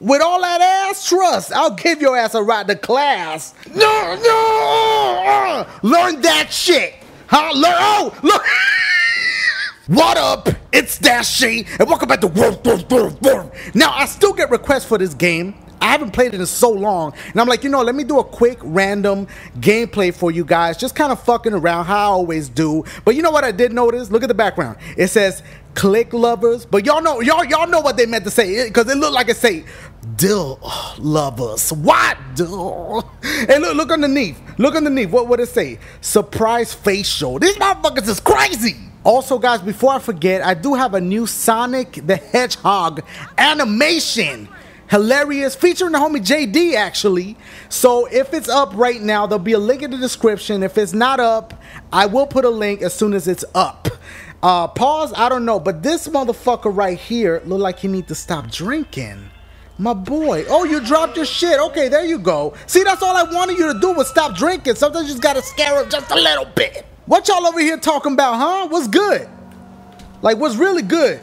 With all that ass trust, I'll give your ass a ride to class. No, no, uh, learn that shit, huh? Learn. Oh, look. what up? It's Dashie, and welcome back to World Now, I still get requests for this game. I haven't played it in so long, and I'm like, you know, let me do a quick random gameplay for you guys, just kind of fucking around how I always do. But you know what I did notice? Look at the background. It says click lovers, but y'all know y'all y'all know what they meant to say because it, it looked like it say dill lovers. What? Dill. And look look underneath. Look underneath. What would it say? Surprise facial. These motherfuckers is crazy. Also, guys, before I forget, I do have a new Sonic the Hedgehog animation hilarious, featuring the homie JD actually. So if it's up right now, there'll be a link in the description. If it's not up, I will put a link as soon as it's up. Uh, pause, I don't know, but this motherfucker right here look like he need to stop drinking. My boy. Oh, you dropped your shit. Okay, there you go. See, that's all I wanted you to do was stop drinking. Sometimes you just gotta scare him just a little bit. What y'all over here talking about, huh? What's good? Like, what's really good?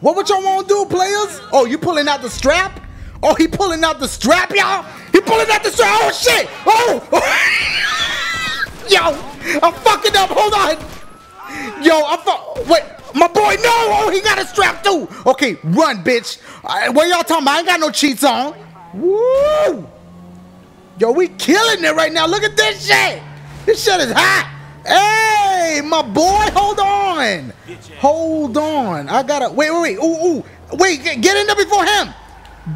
What would y'all want to do, players? Oh, you pulling out the strap? Oh, he pulling out the strap, y'all? He pulling out the strap. Oh, shit. Oh. Yo, I'm fucking up. Hold on. Yo, I'm fu- Wait, my boy, no. Oh, he got a strap too. Okay, run, bitch. Uh, what y'all talking about? I ain't got no cheats on. Woo. Yo, we killing it right now. Look at this shit. This shit is hot. Hey, my boy, hold on. Hold on. I gotta, wait, wait, wait. Ooh, ooh. Wait, get in there before him.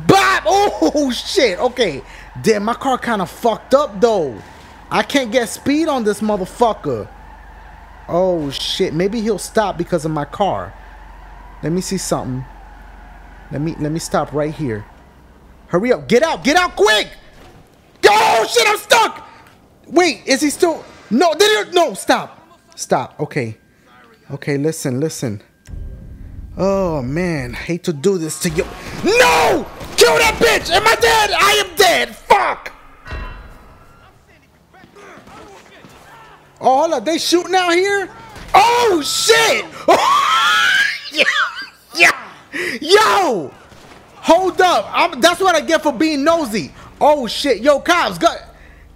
Bob! Oh shit! Okay, damn, my car kind of fucked up though. I can't get speed on this motherfucker. Oh shit! Maybe he'll stop because of my car. Let me see something. Let me let me stop right here. Hurry up! Get out! Get out quick! Oh shit! I'm stuck. Wait, is he still? No, did he? No, stop! Stop. Okay. Okay, listen, listen. Oh man, hate to do this to you. No! Kill that bitch! Am I dead? I am dead! Fuck! Oh, hold up. They shooting out here? Oh, shit! Oh, yeah, Yo! Hold up. I'm, that's what I get for being nosy. Oh, shit. Yo, cops, go,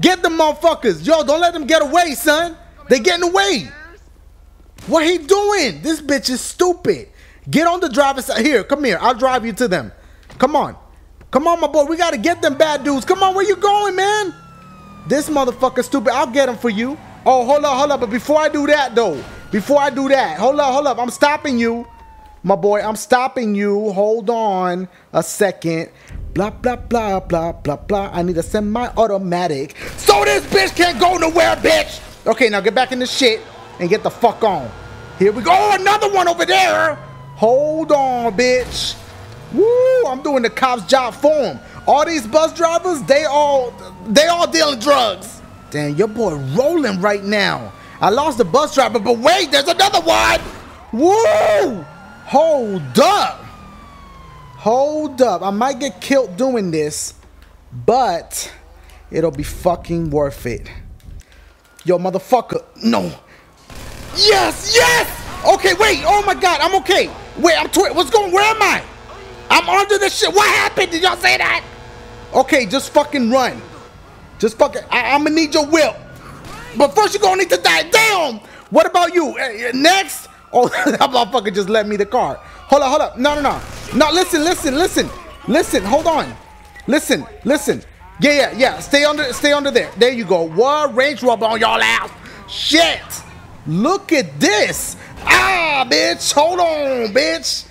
get the motherfuckers. Yo, don't let them get away, son. They getting away. What he doing? This bitch is stupid. Get on the driver's side. Here, come here. I'll drive you to them. Come on. Come on, my boy. We got to get them bad dudes. Come on, where you going, man? This motherfucker stupid. I'll get him for you. Oh, hold up, hold up. But before I do that, though, before I do that, hold up, hold up. I'm stopping you. My boy, I'm stopping you. Hold on a second. Blah, blah, blah, blah, blah, blah. I need a semi-automatic. So this bitch can't go nowhere, bitch. Okay, now get back in the shit and get the fuck on. Here we go. Oh, another one over there. Hold on, bitch. Woo, I'm doing the cop's job for him. All these bus drivers, they all they all dealing drugs. Damn, your boy rolling right now. I lost the bus driver, but wait, there's another one. Woo! Hold up. Hold up. I might get killed doing this, but it'll be fucking worth it. Yo, motherfucker. No. Yes, yes! Okay, wait. Oh my god, I'm okay. Wait, I'm twi- what's going where am I? I'm under the shit. What happened? Did y'all say that? Okay, just fucking run. Just fucking I- am gonna need your whip. But first you're gonna need to die. Damn! What about you? Uh, next? Oh that motherfucker just left me the car. Hold up, hold up. No, no, no. No, listen, listen, listen. Listen, hold on. Listen, listen. Yeah, yeah, yeah. Stay under stay under there. There you go. What range Rover on y'all ass? Shit! Look at this. Ah, bitch. Hold on, bitch.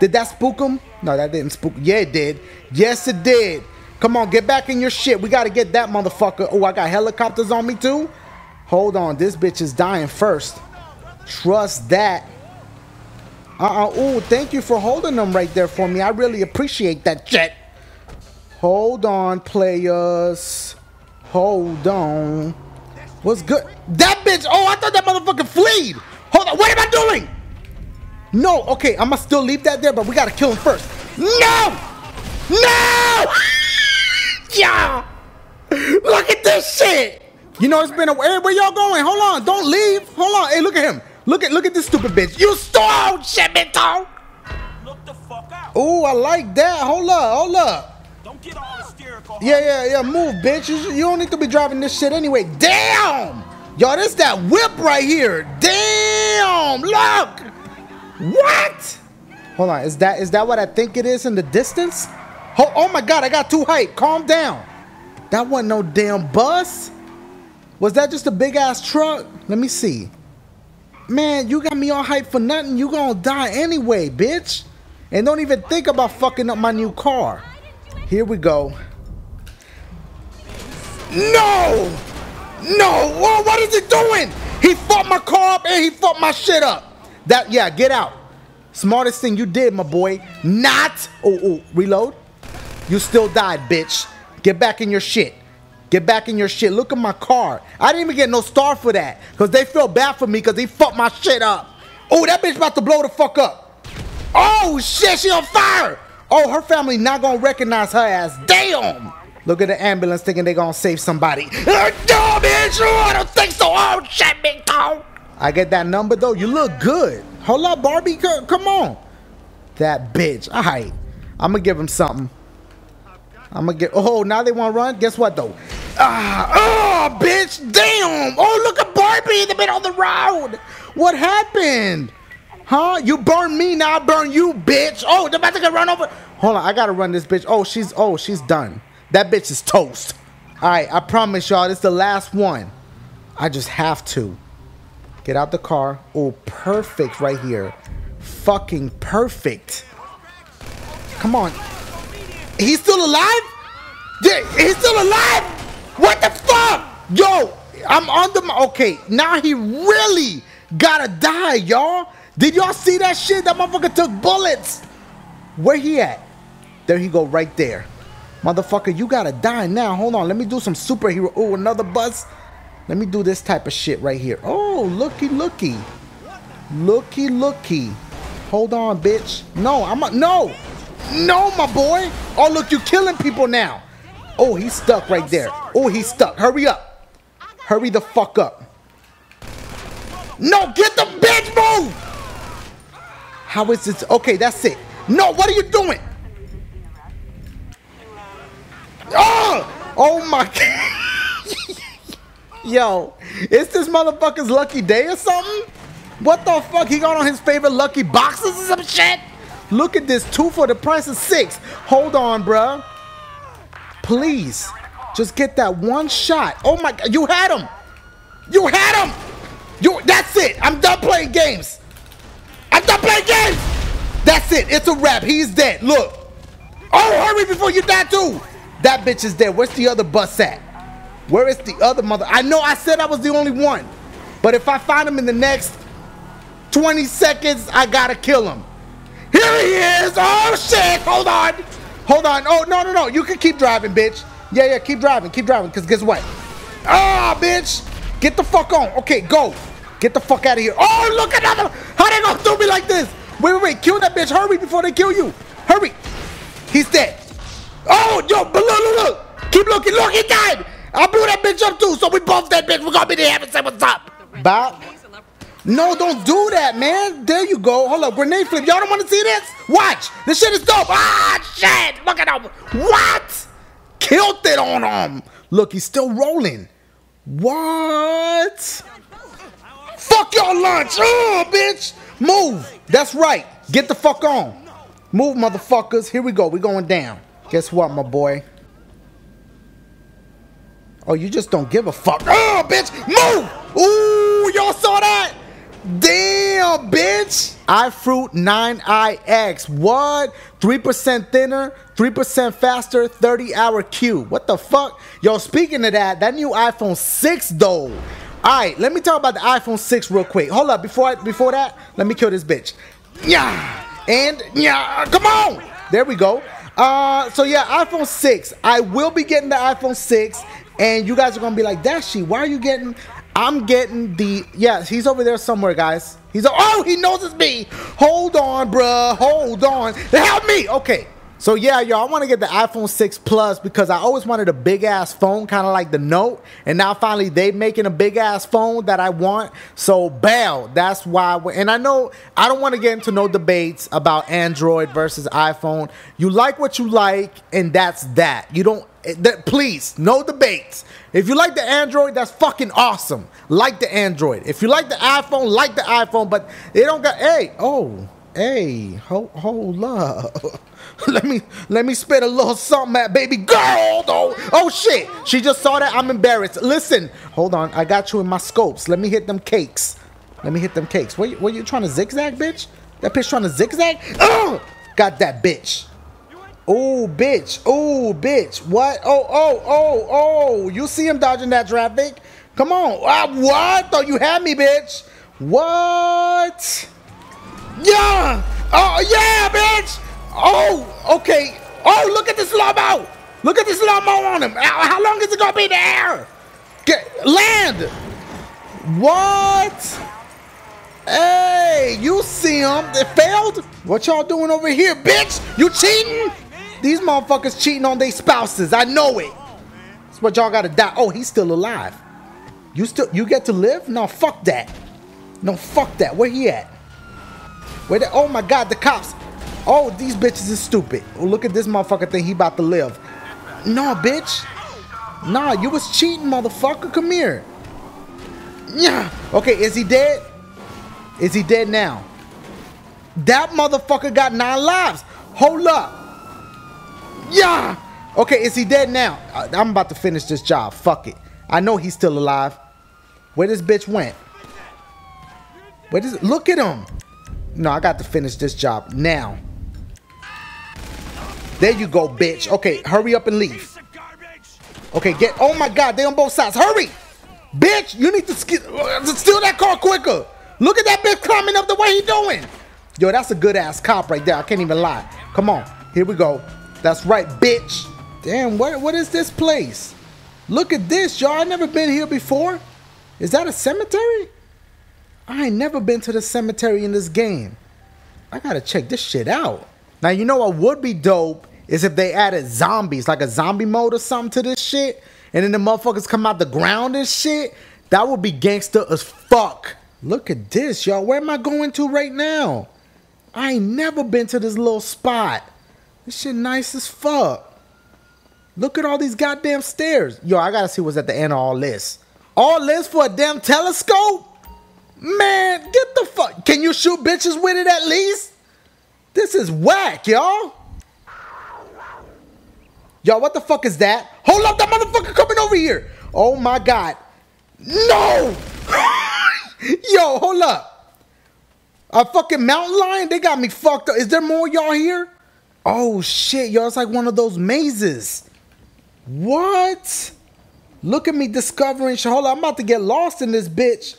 Did that spook him? No, that didn't spook. Yeah, it did. Yes, it did. Come on, get back in your shit. We got to get that motherfucker. Oh, I got helicopters on me too? Hold on. This bitch is dying first. Trust that. Uh-uh. Oh, thank you for holding them right there for me. I really appreciate that shit. Hold on, players. Hold on. What's good? That bitch. Oh, I thought that motherfucker fleed. Hold on. What am I doing? No. Okay, I'm gonna still leave that there, but we gotta kill him first. No. No. Yeah. Look at this shit. You know it's been a. Hey, where y'all going? Hold on. Don't leave. Hold on. Hey, look at him. Look at look at this stupid bitch. You stole shit, Look the fuck out. Oh, I like that. Hold up. Hold up. Don't get all hysterical. Yeah, yeah, yeah. Move, bitch. You, you don't need to be driving this shit anyway. Damn! Yo, this that whip right here. Damn! Look! What? Hold on. Is that is that what I think it is in the distance? Oh, oh my god, I got too hype. Calm down. That wasn't no damn bus. Was that just a big ass truck? Let me see. Man, you got me all hyped for nothing. You gonna die anyway, bitch. And don't even think about fucking up my new car. Here we go. No! No! Whoa, what is he doing? He fucked my car up and he fucked my shit up. That, yeah, get out. Smartest thing you did, my boy. Not. Oh, oh, reload. You still died, bitch. Get back in your shit. Get back in your shit. Look at my car. I didn't even get no star for that. Because they feel bad for me because he fucked my shit up. Oh, that bitch about to blow the fuck up. Oh, shit, she on fire. Oh, her family not going to recognize her as. Damn. Look at the ambulance thinking they going to save somebody. Uh, no, bitch. Oh, I don't think so. Oh, shit, big toe. I get that number, though. You look good. Hold up, Barbie. Come on. That bitch. All right. I'm going to give him something. I'm gonna get. Oh, now they want to run. Guess what though? Ah, oh, bitch! Damn! Oh, look at Barbie in the middle of the road. What happened? Huh? You burn me, now I burn you, bitch. Oh, they're about to get run over. Hold on, I gotta run this bitch. Oh, she's oh, she's done. That bitch is toast. All right, I promise y'all, this is the last one. I just have to get out the car. Oh, perfect right here. Fucking perfect. Come on. He's still alive? He's still alive? What the fuck? Yo, I'm on the... Okay, now he really gotta die, y'all. Did y'all see that shit? That motherfucker took bullets. Where he at? There he go, right there. Motherfucker, you gotta die now. Hold on, let me do some superhero. Oh, another buzz. Let me do this type of shit right here. Oh, looky, looky. Looky, looky. Hold on, bitch. No, I'm a, no. No, my boy. Oh, look, you're killing people now. Oh, he's stuck right there. Oh, he's stuck. Hurry up. Hurry the fuck up. No, get the bitch move. How is this? Okay, that's it. No, what are you doing? Oh, oh my God. Yo, is this motherfucker's lucky day or something? What the fuck? He got on his favorite lucky boxes or some shit? Look at this, two for the price of six. Hold on, bruh. Please, just get that one shot. Oh my God, you had him. You had him. You, that's it. I'm done playing games. I'm done playing games. That's it. It's a wrap. He's dead. Look. Oh, hurry before you die too. That bitch is dead. Where's the other bus at? Where is the other mother? I know I said I was the only one. But if I find him in the next 20 seconds, I gotta kill him. Here he is. Oh, shit. Hold on. Hold on. Oh, no, no, no. You can keep driving, bitch. Yeah, yeah, keep driving. Keep driving. Because guess what? Ah, oh, bitch. Get the fuck on. Okay, go. Get the fuck out of here. Oh, look at that. How they gonna do me like this? Wait, wait, wait. Kill that bitch. Hurry before they kill you. Hurry. He's dead. Oh, yo, but look, look, look. Keep looking. Look, he died. I blew that bitch up too. So we both dead, bitch. We're gonna be there and say what's up. No, don't do that, man. Go. Hold up, grenade flip. Y'all don't want to see this? Watch. This shit is dope. Ah, shit. Look at him. What? Killed it on him. Look, he's still rolling. What? Fuck your lunch. Oh, bitch. Move. That's right. Get the fuck on. Move, motherfuckers. Here we go. We going down. Guess what, my boy? Oh, you just don't give a fuck. Oh, bitch. Move. Ooh, y'all saw that? Damn, bitch. iFruit 9iX. What? 3% thinner, 3% faster, 30 hour queue. What the fuck? Yo, speaking of that, that new iPhone 6 though. Alright, let me talk about the iPhone 6 real quick. Hold up, before I, before that, let me kill this bitch. Yeah. And yeah, come on. There we go. Uh, so yeah, iPhone 6. I will be getting the iPhone 6, and you guys are gonna be like, Dashie, why are you getting I'm getting the yes, he's over there somewhere, guys. He's oh, he knows it's me. Hold on, bruh. Hold on. Help me. Okay. So yeah, y'all, I want to get the iPhone 6 Plus because I always wanted a big ass phone, kind of like the Note, and now finally they making a big ass phone that I want. So bam, that's why. and I know I don't want to get into no debates about Android versus iPhone. You like what you like, and that's that. You don't. Eh, that, please, no debates. If you like the Android, that's fucking awesome. Like the Android. If you like the iPhone, like the iPhone. But they don't got. Hey, oh, hey, hold, hold up. let me let me spit a little something at baby girl though. Oh shit. She just saw that. I'm embarrassed. Listen, hold on. I got you in my scopes. Let me hit them cakes. Let me hit them cakes. What, what you trying to zigzag, bitch? That bitch trying to zigzag? Ugh! Got that bitch. Oh, bitch. Oh, bitch. What? Oh, oh, oh, oh. You see him dodging that traffic? Come on. Uh, what? Thought you had me, bitch. What? Yeah. Oh, yeah, bitch. Oh, okay. Oh, look at this slow-mo. Look at this slow-mo on him. How long is it going to be in the air? Get, land. What? Hey, you see him. It failed. What y'all doing over here, bitch? You cheating? These motherfuckers cheating on their spouses. I know it. That's what y'all gotta die. Oh, he's still alive. You still you get to live? No, fuck that. No, fuck that. Where he at? Where the oh my god, the cops. Oh, these bitches is stupid. Oh, look at this motherfucker think he about to live. No, bitch. Nah, you was cheating, motherfucker. Come here. Yeah. Okay, is he dead? Is he dead now? That motherfucker got nine lives. Hold up. Yeah. Okay, is he dead now? I'm about to finish this job. Fuck it. I know he's still alive. Where this bitch went? Where does look at him? No, I got to finish this job now. There you go, bitch. Okay, hurry up and leave. Okay, get. Oh my God, they on both sides. Hurry, bitch. You need to steal that car quicker. Look at that bitch climbing up the way he doing. Yo, that's a good ass cop right there. I can't even lie. Come on, here we go. That's right, bitch. Damn, what what is this place? Look at this, y'all. I never been here before. Is that a cemetery? I ain't never been to the cemetery in this game. I gotta check this shit out. Now, you know what would be dope is if they added zombies, like a zombie mode or something to this shit, and then the motherfuckers come out the ground and shit. That would be gangster as fuck. Look at this, y'all. Where am I going to right now? I ain't never been to this little spot. This shit nice as fuck. Look at all these goddamn stairs. Yo, I gotta see what's at the end of all this. All this for a damn telescope? Man, get the fuck. Can you shoot bitches with it at least? This is whack, y'all. Y'all, what the fuck is that? Hold up, that motherfucker coming over here. Oh my god. No! Yo, hold up. A fucking mountain lion? They got me fucked up. Is there more y'all here? Oh shit, y'all, it's like one of those mazes. What? Look at me discovering. Hold up, I'm about to get lost in this bitch.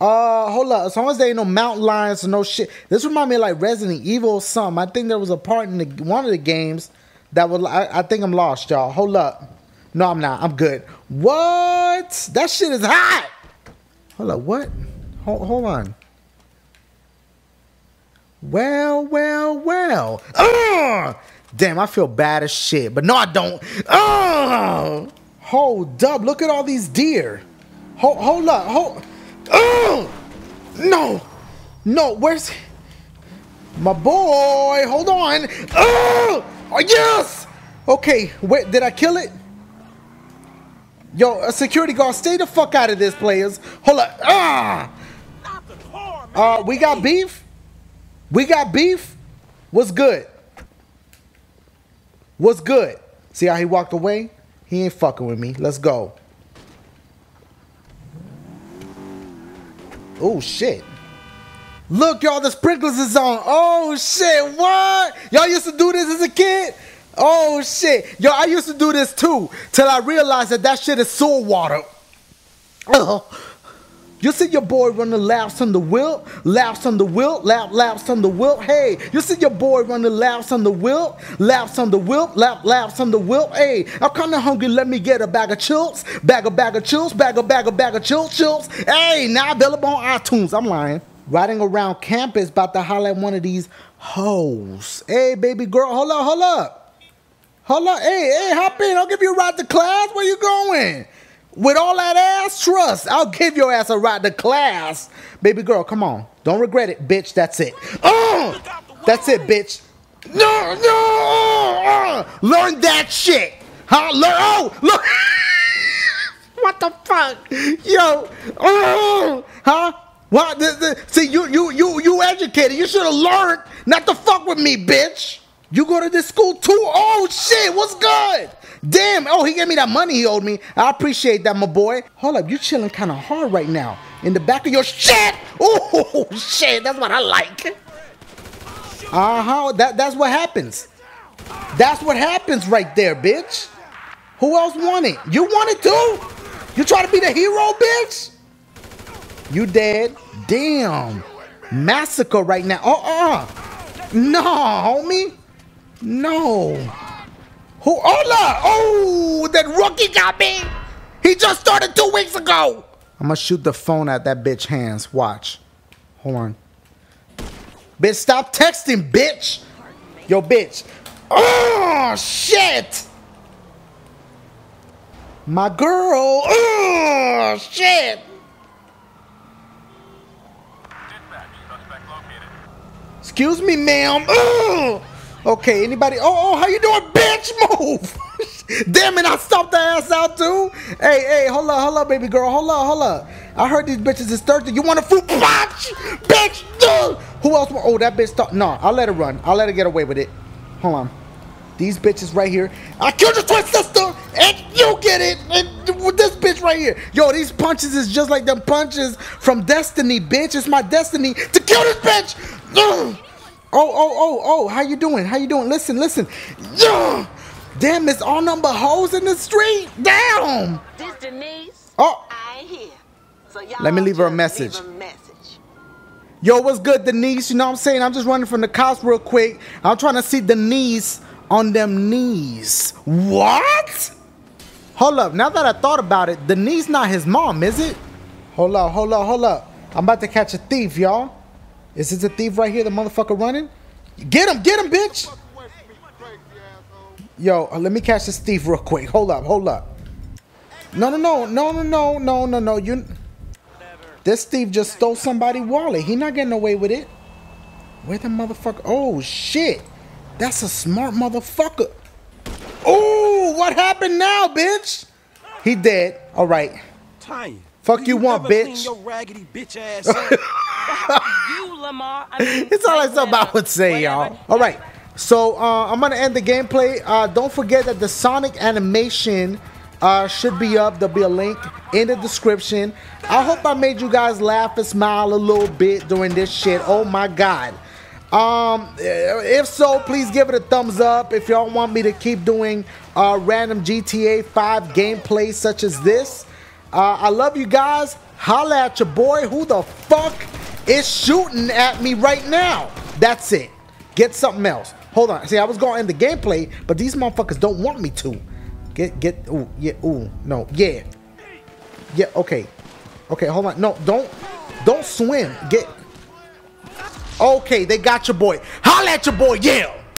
Uh, hold up. As long as there ain't no mountain lions or no shit. This remind me of like Resident Evil or something. I think there was a part in the, one of the games that was. I, I think I'm lost, y'all. Hold up. No, I'm not. I'm good. What? That shit is hot. Hold up. What? Hold, hold on. Well, well, well. Ugh! Damn, I feel bad as shit. But no, I don't. Ugh! Hold up. Look at all these deer. Hold, hold up. Hold. Oh! No! No, where's my boy? Hold on. Oh! oh yes! Okay, wait, did I kill it? Yo, a security guard, stay the fuck out of this, players. Hold up. Ah! Uh, we got beef? We got beef? What's good? What's good? See how he walked away? He ain't fucking with me. Let's go. Oh shit. Look, y'all, the sprinklers is on. Oh shit, what? Y'all used to do this as a kid? Oh shit. Yo, I used to do this too. Till I realized that that shit is sewer water. Uh, you see your boy running laps on the wheel, laps on the wheel, lap, laps on the wheel. Hey, you see your boy running laps on the wheel, laps on the wheel, lap, laps on the wheel. Hey, I'm kind of hungry. Let me get a bag of chills, bag of bag of chills, bag of bag of bag of chill chills. Hey, now available on iTunes. I'm lying. Riding around campus, about to highlight one of these Hoes. Hey, baby girl, hold up, hold up. Hold up. Hey, hey, hop in. I'll give you a ride to class. Where you going? With all that ass trust, I'll give your ass a ride to class. Baby girl, come on. Don't regret it, bitch. That's it. Oh, that's it, bitch. No, no. Uh, learn that shit. Huh? Learn. Oh, look. what the fuck? Yo. Oh, huh? What? The, the, see, you, you, you, you educated. You should have learned not to fuck with me, bitch. You go to this school too? Oh shit, what's good? Damn, oh, he gave me that money he owed me. I appreciate that, my boy. Hold up, you chilling kind of hard right now. In the back of your shit. Oh shit, that's what I like. Uh-huh, that, that's what happens. That's what happens right there, bitch. Who else want it? You want it too? You try to be the hero, bitch? You dead? Damn. Massacre right now. Uh-uh. No, homie. No. Who? Oh, Hola! Oh, that rookie got me. He just started two weeks ago. I'm gonna shoot the phone at that bitch hands. Watch. Hold on. Bitch, stop texting, bitch. Yo, bitch. Oh, shit. My girl. Oh, shit. Excuse me, ma'am. Oh. Okay, anybody? Oh, oh, how you doing, bitch? Move! Damn it, I stomped the ass out too. Hey, hey, hold up, hold up, baby girl, hold up, hold up. I heard these bitches is thirsty. You want a fruit punch, bitch? Dude. Who else? Oh, that bitch. Th no, I'll let her run. I'll let her get away with it. Hold on. These bitches right here. I killed your twin sister, and you get it. And with this bitch right here. Yo, these punches is just like them punches from Destiny, bitch. It's my destiny to kill this bitch. Ugh. Oh, oh, oh, oh, how you doing? How you doing? Listen, listen. Yeah. Damn, it's all number hoes in the street. Damn. This Denise. Oh. I ain't here. So y'all Let me leave her a message. Leave a message. Yo, what's good, Denise? You know what I'm saying? I'm just running from the cops real quick. I'm trying to see Denise on them knees. What? Hold up. Now that I thought about it, Denise not his mom, is it? Hold up, hold up, hold up. I'm about to catch a thief, y'all. Is this a thief right here, the motherfucker running? Get him, get him, bitch! Yo, uh, let me catch this thief real quick. Hold up, hold up. No, no, no, no, no, no, no, no, no. You, this thief just stole somebody's wallet. He not getting away with it. Where the motherfucker? Oh shit, that's a smart motherfucker. Oh, what happened now, bitch? He dead. All right. Tanya. Fuck you, want, ever bitch. clean your raggedy bitch ass up? You, Lamar. I mean, It's all like something I would say, y'all. All right. So uh, I'm gonna end the gameplay. Uh, don't forget that the Sonic animation uh, should be up. There'll be a link in the description. I hope I made you guys laugh and smile a little bit during this shit. Oh my god. Um, if so, please give it a thumbs up. If y'all want me to keep doing uh, random GTA 5 gameplay such as this, uh, I love you guys. Holla at your boy. Who the fuck is shooting at me right now? That's it. Get something else. Hold on. See, I was going to end the gameplay, but these motherfuckers don't want me to. Get, get, ooh, yeah, ooh, no, yeah. Yeah, okay. Okay, hold on. No, don't, don't swim. Get, okay, they got your boy. Holla at your boy, yeah.